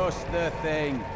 Just the thing.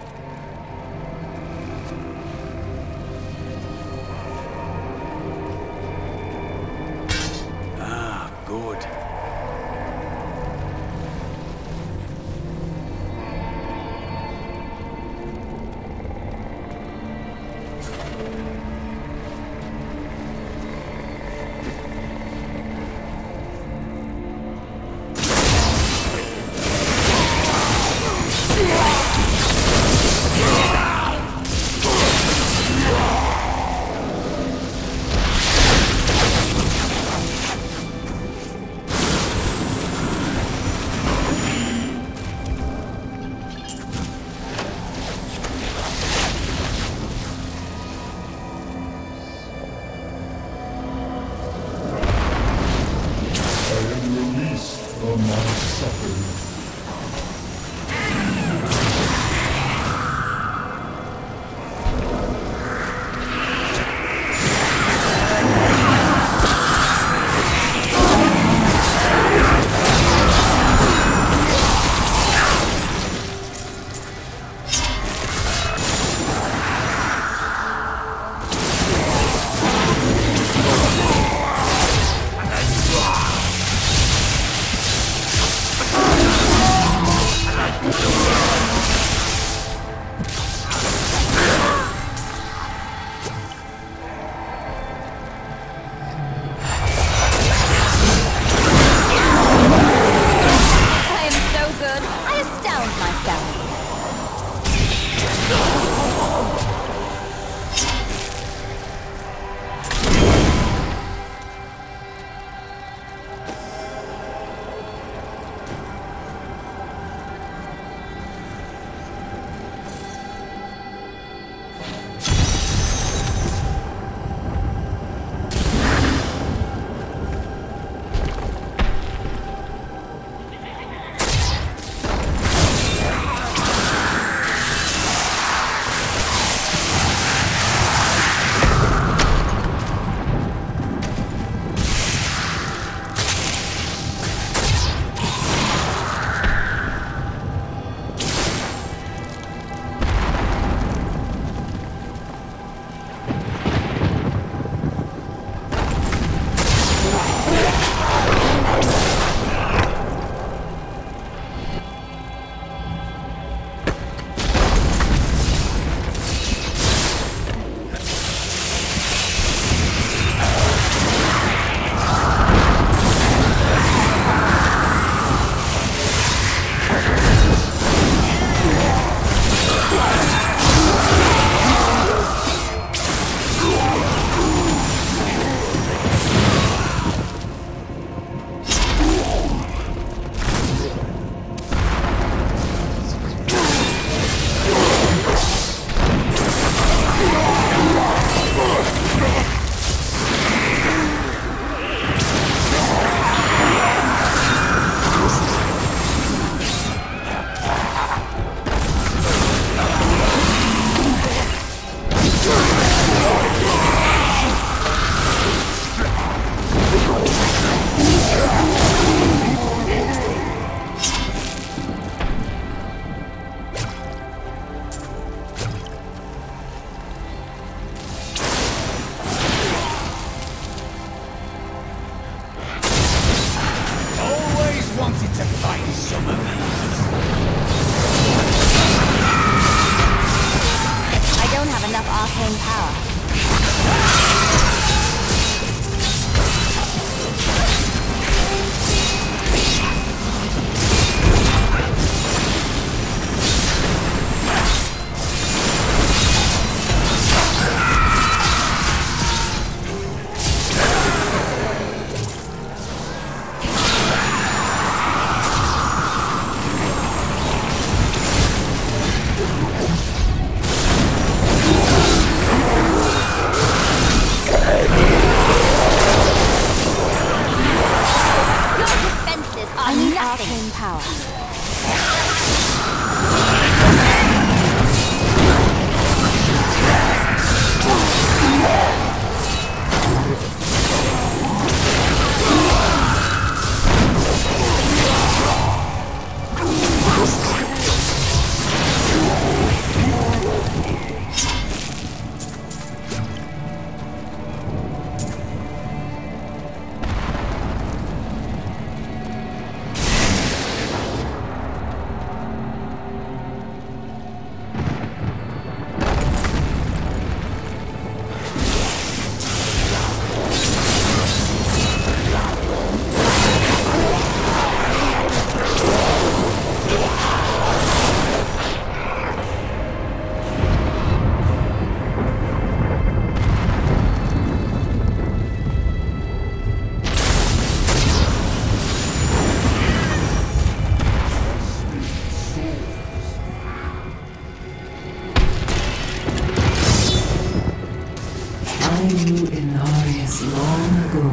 Knew Inarius long ago,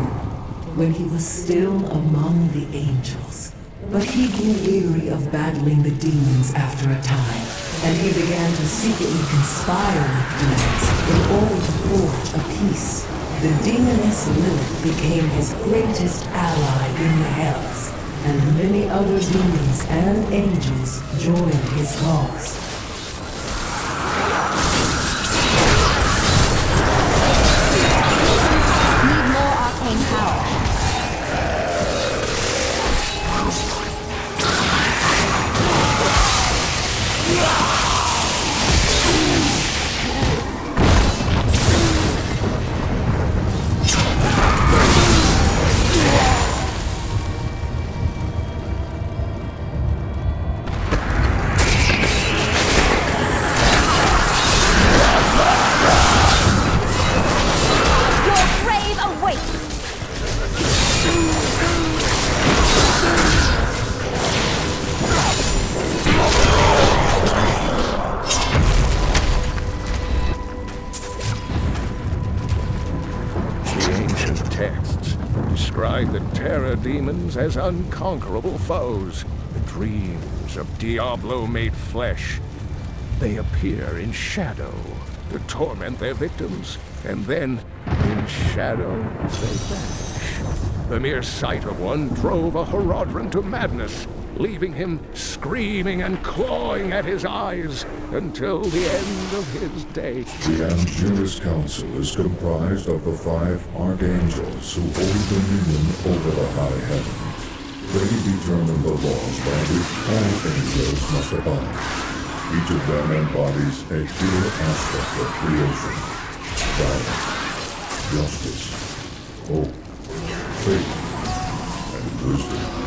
when he was still among the angels. But he grew weary of battling the demons after a time, and he began to secretly conspire with demons in order to forge a peace. The demoness Lilith became his greatest ally in the Hells, and many other demons and angels joined his cause. Demons as unconquerable foes, the dreams of Diablo made flesh. They appear in shadow to torment their victims, and then, in shadow, they vanish. The mere sight of one drove a Horadrim to madness, leaving him screaming and clawing at his eyes until the end of his day. The Angiris Council is comprised of the five archangels who hold dominion over the high heaven. They determine the laws by which all angels must abide. Each of them embodies a pure aspect of creation. Balance, justice, hope, faith, and wisdom.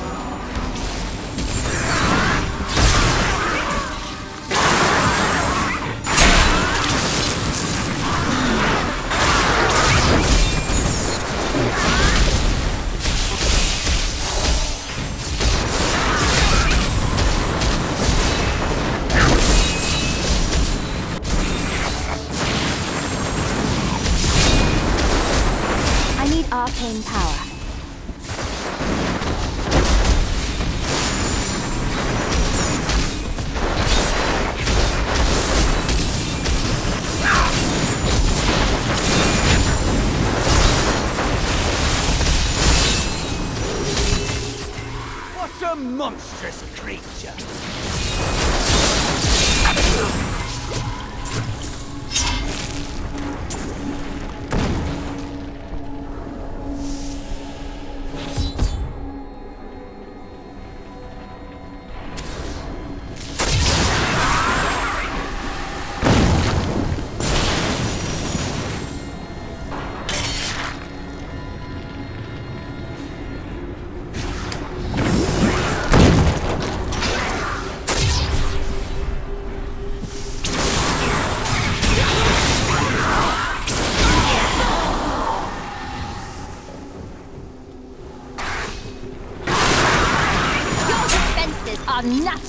What a monstrous creature!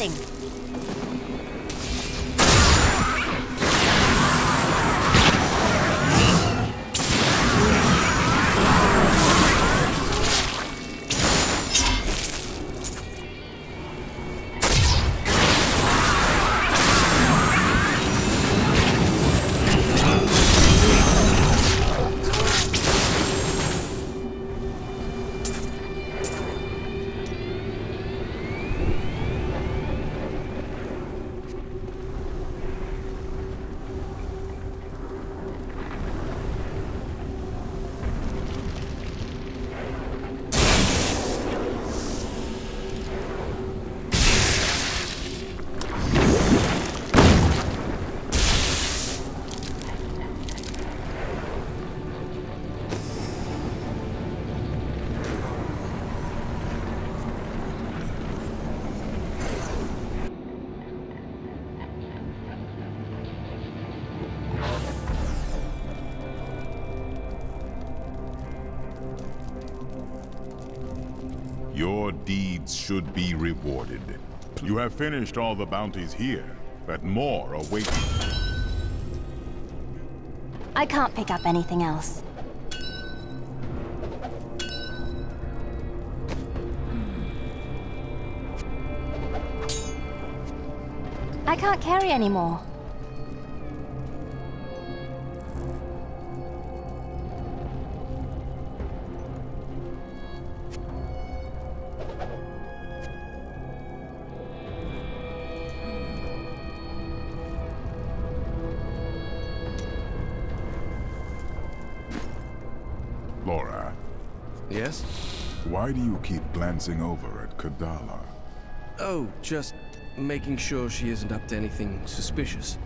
Nothing. Deeds should be rewarded. You have finished all the bounties here, but more await. I can't pick up anything else. Hmm. I can't carry anymore. Why do you keep glancing over at Kadala? Oh, just making sure she isn't up to anything suspicious.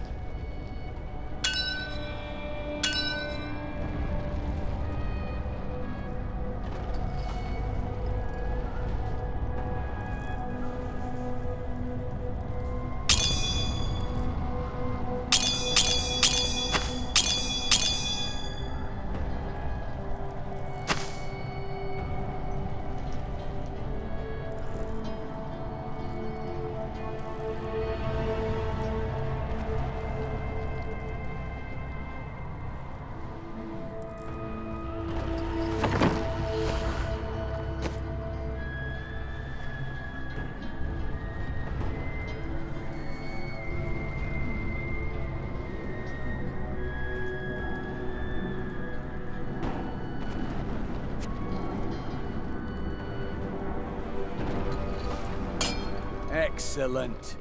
Excellent.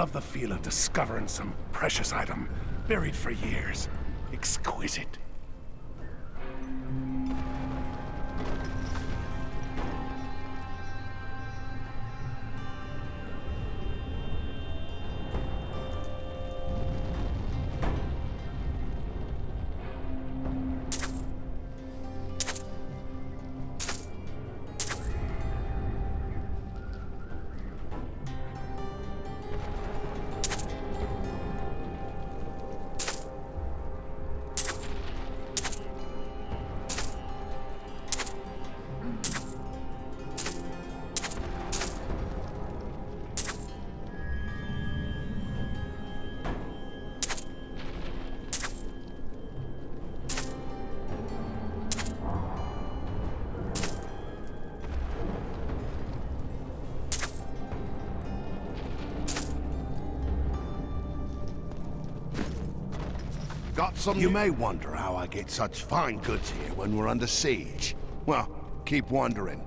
Love the feel of discovering some precious item buried for years. Exquisite. Got some... You may wonder how I get such fine goods here when we're under siege. Well, keep wondering.